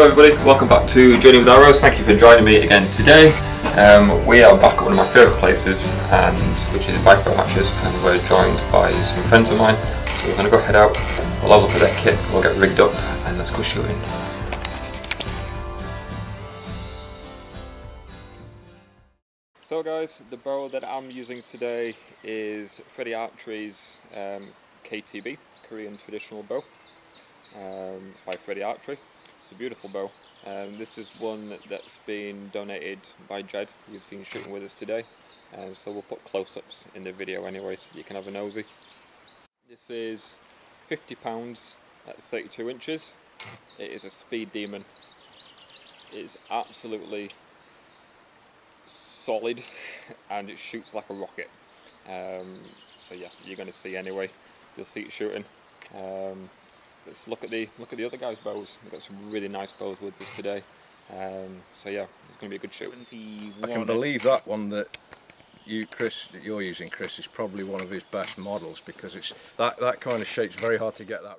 Hello everybody, welcome back to Journey with Arrows. Thank you for joining me again today. Um, we are back at one of my favourite places, and which is Viper Hatches, and we're joined by some friends of mine. So we're going to go head out, we'll have a look at their kit, we'll get rigged up, and let's go shooting. So guys, the bow that I'm using today is Freddie Archery's um, KTB, Korean traditional bow. Um, it's by Freddie Archery. It's a beautiful bow. Um, this is one that's been donated by Jed, you've seen shooting with us today. Um, so we'll put close-ups in the video anyway so you can have a nosy. This is 50 pounds at 32 inches. It is a speed demon. It is absolutely solid and it shoots like a rocket. Um, so yeah, you're going to see anyway. You'll see it shooting. Um, let's look at the look at the other guys' bows. We've got some really nice bows with us today. Um, so yeah, it's going to be a good shoot. I can believe that one that you, Chris, that you're using, Chris, is probably one of his best models because it's that that kind of shape's very hard to get that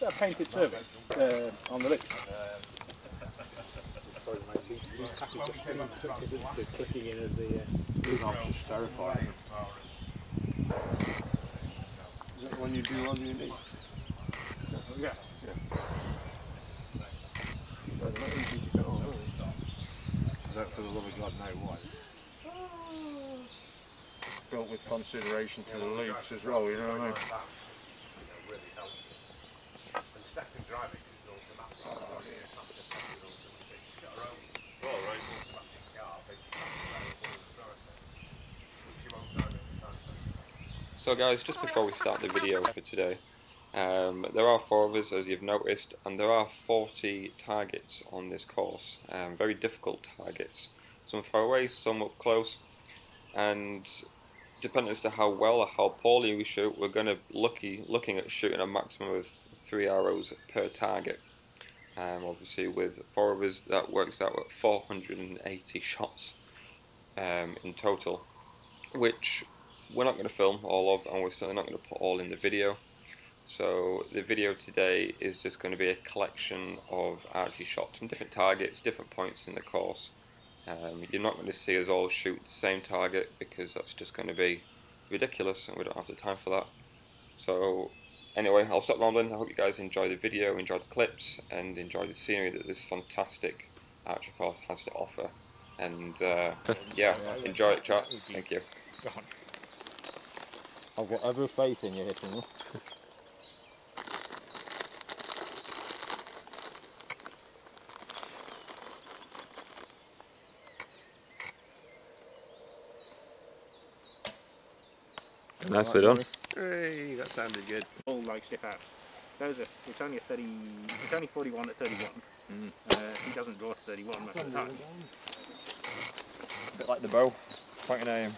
That painted survey uh, on the lips. the clicking in of the. Uh, just terrifying. is that one you do on your knee? Yeah. That for the love of God, no why. Built with consideration to the loops as well, you know what I mean? So guys, just before we start the video for today, um, there are four of us as you've noticed, and there are 40 targets on this course, um, very difficult targets. Some far away, some up close, and depending as to how well or how poorly we shoot, we're going to lucky looking at shooting a maximum of three arrows per target. Um, obviously, with four of us, that works out at 480 shots um, in total, which we're not going to film all of, and we're certainly not going to put all in the video. So the video today is just going to be a collection of archery shots from different targets, different points in the course. Um, you're not going to see us all shoot the same target because that's just going to be ridiculous and we don't have the time for that. So anyway, I'll stop rambling. I hope you guys enjoy the video, enjoy the clips, and enjoy the scenery that this fantastic archery course has to offer. And uh, yeah, enjoy it, chaps. Thank you. I've got every faith in you hitting me. Nicely done. Hey, that sounded good. All like stiff out. Those are, it's only a 30, it's only 41 at 31. Uh, he doesn't draw to 31 most of the time. A bit like the bow. Point and aim.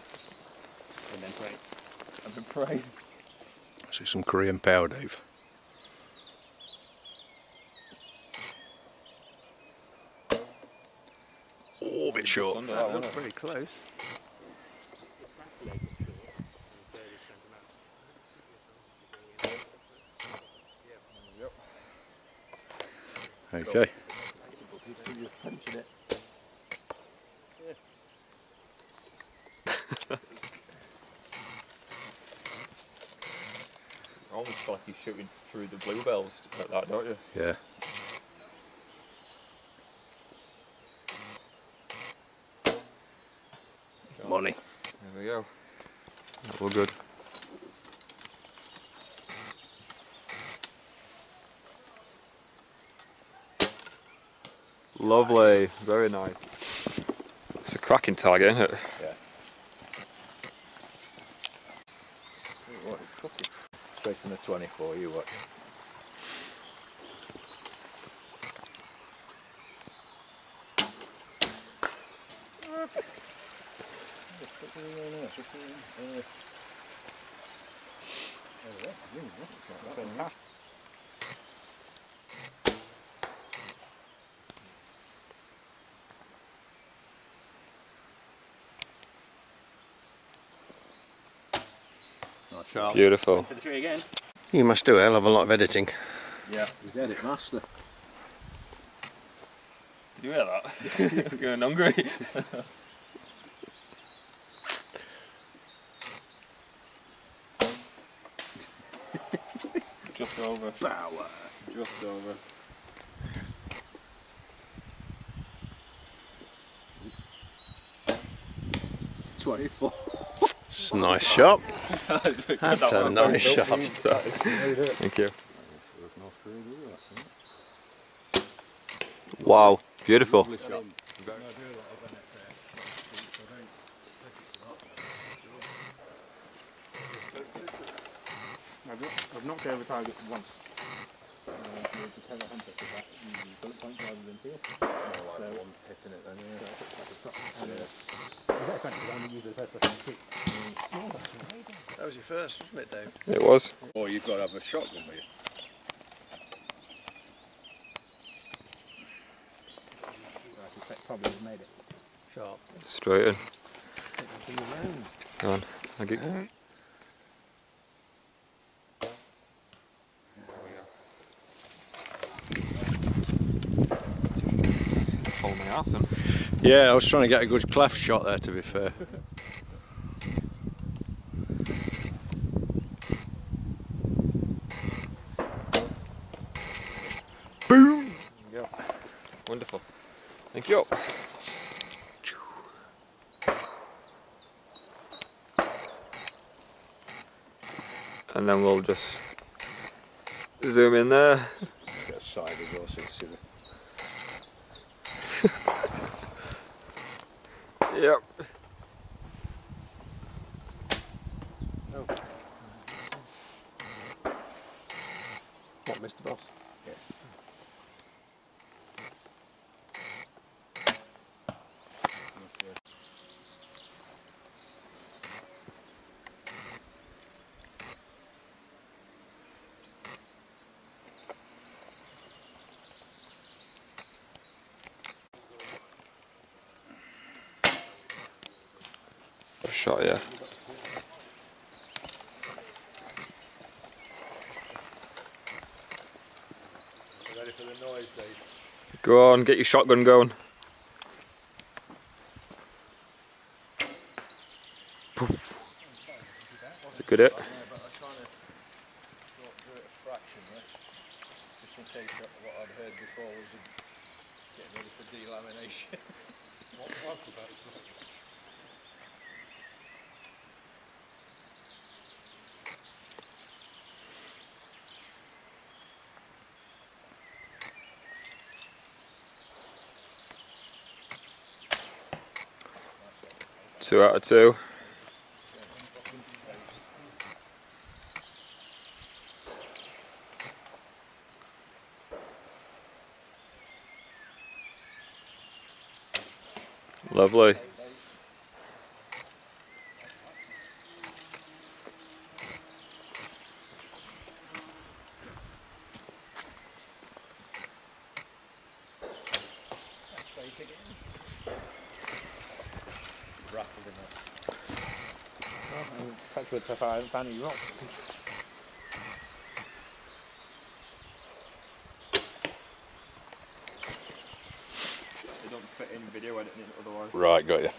And then pray. And then pray. See some Korean power, Dave. Oh, a bit short. Under that, wasn't it? Very close. Okay. Punching it. I always feel like you're shooting through the bluebells like that, don't you? Yeah. money. There we go. All good. Lovely, very nice. It's a cracking target, isn't it? What, fucking straight in the 24, you watch. Beautiful. For the tree again. You must do a hell of a lot of editing. Yeah. He's the edit master. Did you hear that? I'm Going hungry. Just over. Flower. Just over. Twenty-four. It's a nice shot. That's a nice shot. Thank you. Wow, beautiful. I've, knocked over target once. The Hunter, because that uses bullet points rather than pierce. hitting it then, That was your first, wasn't it, Dave? It was. Or you've got to have a shotgun with you. Probably made it sharp. Straight in. Go on. I'll get... Hold my arse in. Yeah, I was trying to get a good cleft shot there, to be fair. Boom! Yeah. Wonderful. Thank you. And then we'll just zoom in there. Get a side as well, so you can see the Yep. Oh. What, Mr. Boss? Shot, yeah. Go on, get your shotgun going. Poof. That's a good hit. but I was trying to sort of do it a fraction there. Just in case that what I'd heard before was the getting ready for delamination. what, what about Two out of two. Lovely. Touch wood so far, I haven't found any rock. They don't fit in video editing otherwise. Right, got you.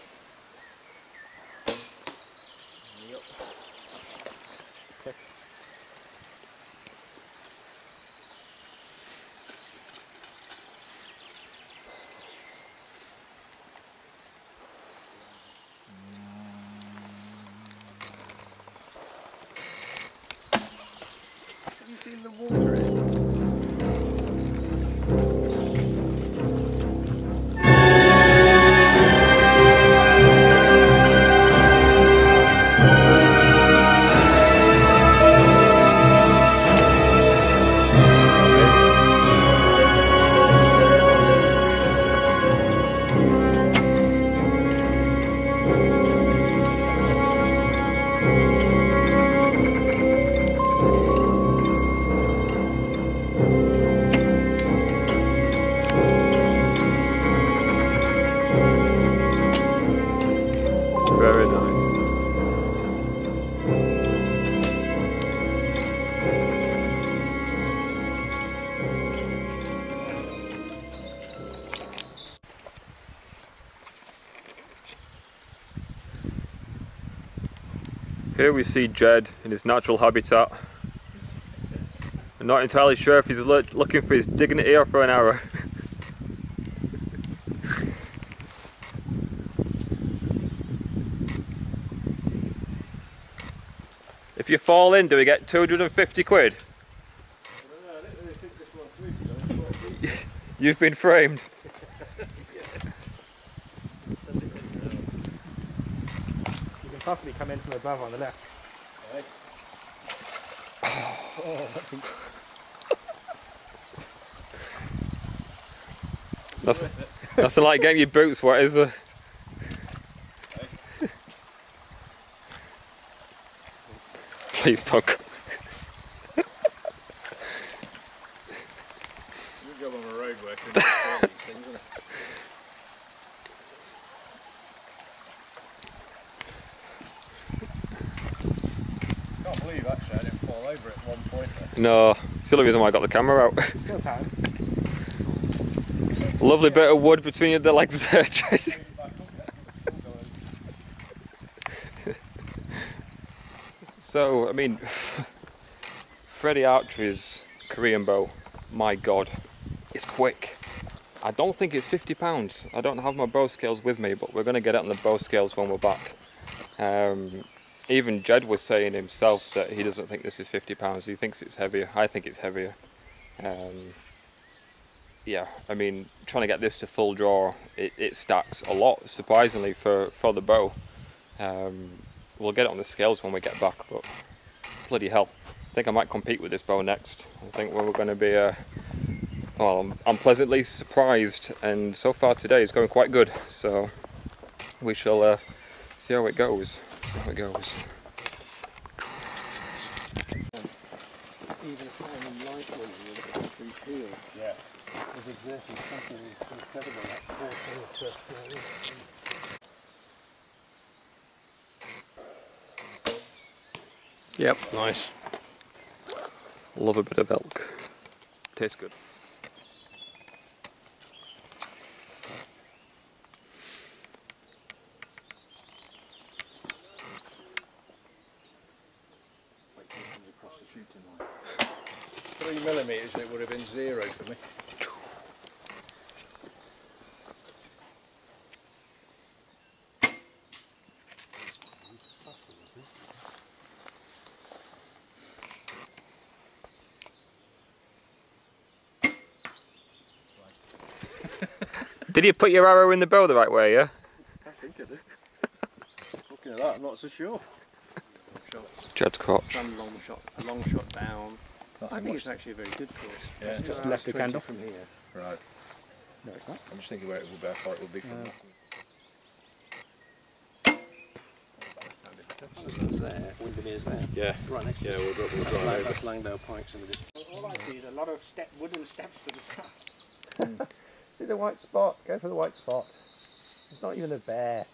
Here we see Jed in his natural habitat. I'm not entirely sure if he's loo- looking for his dignity or for an arrow. If you fall in, do we get 250 quid? You've been framed. You can possibly come in from above on the left. Nothing, nothing like getting your boots wet, is there? Please don't. go- Good job on a road working. these things, isn't it? Can't believe actually I didn't fall over at one point. No, it's the only reason why I got the camera out. Still time. Lovely bit of wood between the legs there. So, I mean, Freddie Archery's Korean bow, my god, it's quick. I don't think it's 50 pounds. I don't have my bow scales with me, but we're going to get it on the bow scales when we're back. Um, even Jed was saying himself that he doesn't think this is 50 pounds. He thinks it's heavier. I think it's heavier. Um, yeah, I mean, trying to get this to full draw, it, it stacks a lot, surprisingly, for, for the bow. Um, we'll get it on the scales when we get back, but bloody hell. I think I might compete with this bow next. I think we're going to be, uh, well, I'm, I'm pleasantly surprised, and so far today it's going quite good. So we shall uh, see how it goes. See how it goes. even highly lightly with a concrete heel Yeah. is exerting something incredible like force on the first floor. Yep, nice. Love a bit of elk. Tastes good. Three millimetres it would have been zero for me. Did you put your arrow in the bow the right way, yeah? I think I did. Looking at that, I'm not so sure. Jed's crotch. Some long shot, a long shot down. I think it's actually a very good course. Yeah. Just left the candle. from here. Right. No, it's not. I'm just thinking where it how far it would be from Uh, It's there, Windermere's there. Yeah. Right next Yeah, it. we'll, go- we'll That's, drive Lang- over. that's Langdale Pikes in the distance. All I see is a lot of step, wooden steps to the top. See the white spot? Go for the white spot. It's not even a bear.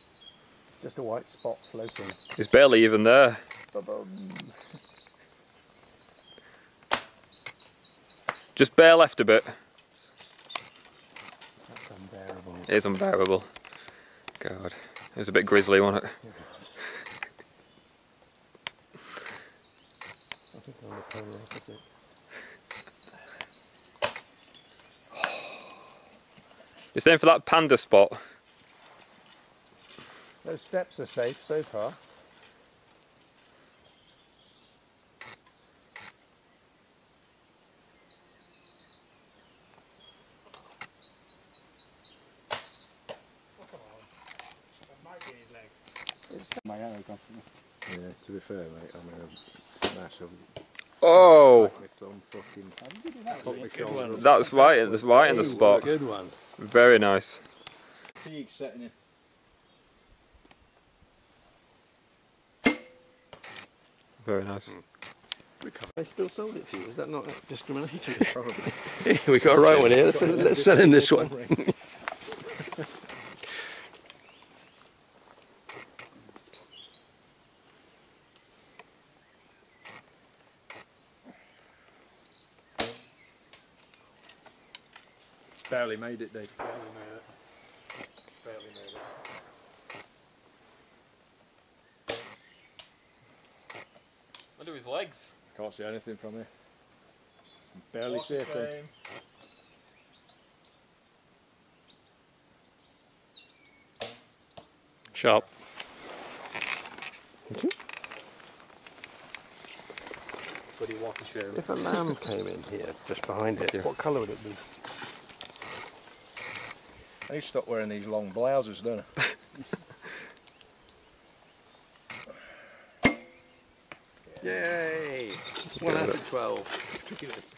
Just a white spot floating. He's barely even there. Ba-bum. Just bare left a bit. That's unbearable. It is unbearable. God. It was a bit grisly, wasn't it? I think I'm the polar opposite. You're saying for that panda spot? Those steps are safe so far. My arrow constantly. Yeah, to be fair, mate, I'm in a massive Oh, fucking. How did you do that? Put my Good shoulder one. up. that's right. That's right in the spot. Good one. Very nice. Fatigue setting in. Very nice. Hmm. They still sold it to you. Is that not discrimination? Probably. we got a right one here. Let's, let's sell in this one. Barely made it, Dave. Barely made it. Barely made it. What do his legs? Can't see anything from here. Barely see a thing. Sharp. If a lamb came in here, just behind it, what colour would it be? I need to stop wearing these long blouses, don't I? Yay! One out of twelve. Ridiculous.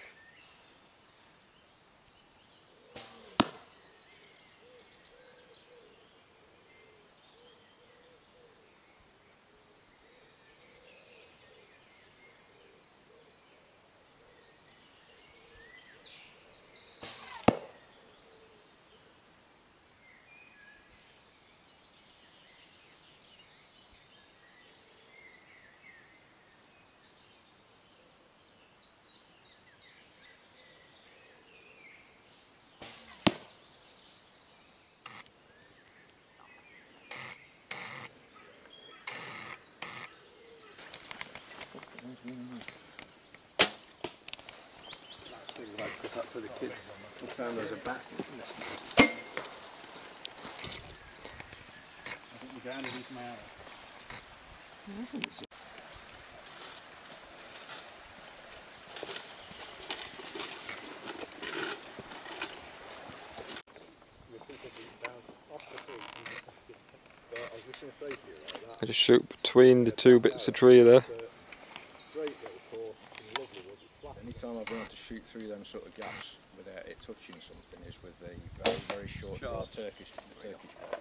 Like put up for the kids. We found there's a bat nest. I think we grounded into my arrow. I just shoot between the two bits of tree there. Anytime I've been able to shoot through them sort of gaps without it touching something is with the very, very short draw Turkish, the Turkish bow,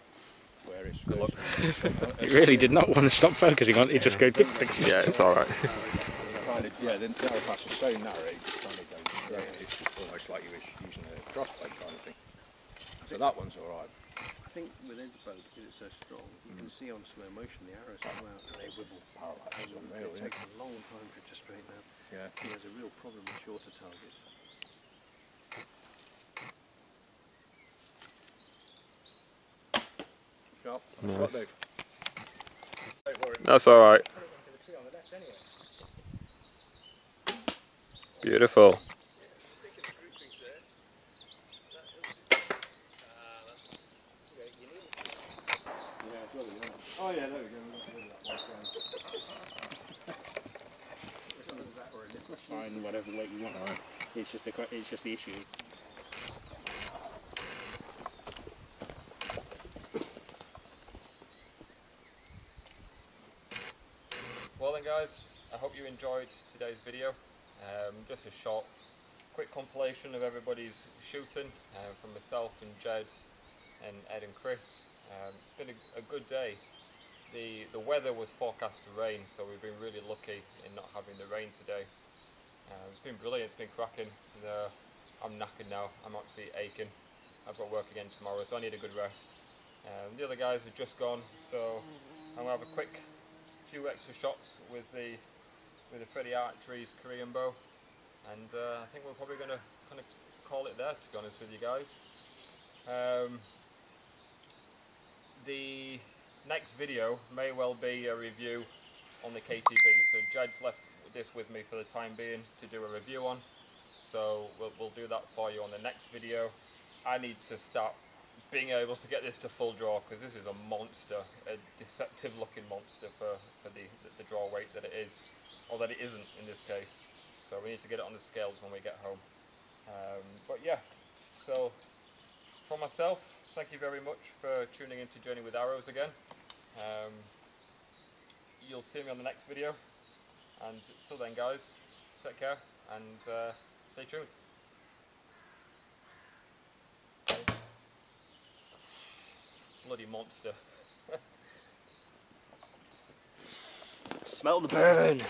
where it's first, It really did not want to stop focusing on it, it just go tick tick. Yeah, it's alright. kind of, yeah, the narrow pass is so narrow, it just kind of goes straight. It's just almost like you were using a crossbow kind of thing. So that one's alright. I think with his bow, because it's so strong, you can see on slow motion the arrows come out and they wibble. Oh, Power like that's And unreal, it yeah. takes a long time for it to straighten out. Yeah. He has a real problem with shorter targets. Sharp. Nice. Right, Dave. That's alright. Beautiful. Oh yeah, there we go. Fine, whatever weight you want. It's just the it's just the issue. Well then guys, I hope you enjoyed today's video. Um, just a short, quick compilation of everybody's shooting uh, from myself and Jed and Ed and Chris. Um, it's been a, a good day. The, the weather was forecast to rain, so we've been really lucky in not having the rain today. Uh, it's been brilliant, it's been cracking. Uh, I'm knackered now, I'm actually aching. I've got work again tomorrow, so I need a good rest. Um, the other guys have just gone, so I'm gonna have a quick few extra shots with the with a Freddie Archery's Korean bow, and uh, I think we're probably going to kind of call it there. To be honest with you guys, um, the next video may well be a review on the KTB. So Jed's left this with me for the time being to do a review on. So we'll, we'll do that for you on the next video. I need to start being able to get this to full draw because this is a monster, a deceptive looking monster for, for the, the, the draw weight that it is, or that it isn't in this case. So we need to get it on the scales when we get home. Um, but yeah, so for myself, thank you very much for tuning into Journey with Arrows again. Um, you'll see me on the next video. And till then guys, take care and uh, stay tuned. Bloody monster. Smell the burn!